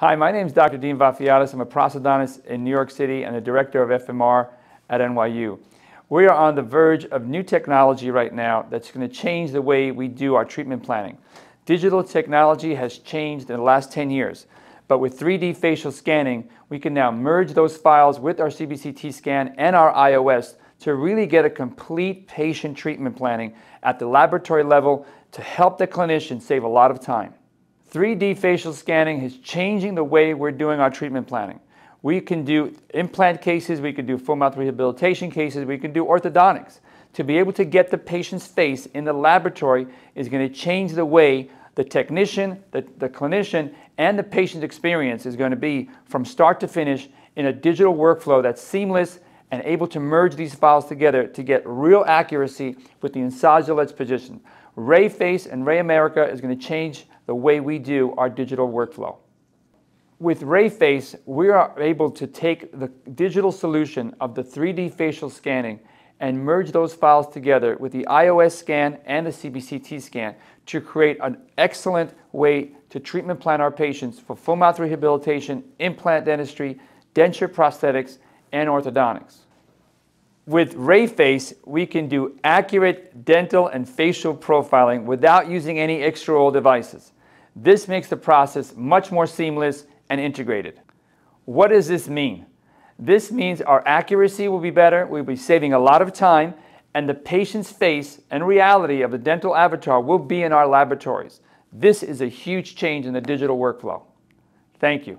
Hi, my name is Dr. Dean Vafiadis. I'm a prosthodontist in New York City and the director of FMR at NYU. We are on the verge of new technology right now that's going to change the way we do our treatment planning. Digital technology has changed in the last 10 years, but with 3D facial scanning, we can now merge those files with our CBCT scan and our iOS to really get a complete patient treatment planning at the laboratory level to help the clinician save a lot of time. 3D facial scanning is changing the way we're doing our treatment planning. We can do implant cases, we can do full mouth rehabilitation cases, we can do orthodontics. To be able to get the patient's face in the laboratory is going to change the way the technician, the, the clinician, and the patient's experience is going to be from start to finish in a digital workflow that's seamless and able to merge these files together to get real accuracy with the edge position. RayFace and RayAmerica is going to change the way we do our digital workflow. With RayFace, we are able to take the digital solution of the 3D facial scanning and merge those files together with the iOS scan and the CBCT scan to create an excellent way to treatment plan our patients for full mouth rehabilitation, implant dentistry, denture prosthetics, and orthodontics. With RayFace, we can do accurate dental and facial profiling without using any extra devices. This makes the process much more seamless and integrated. What does this mean? This means our accuracy will be better, we'll be saving a lot of time, and the patient's face and reality of the dental avatar will be in our laboratories. This is a huge change in the digital workflow. Thank you.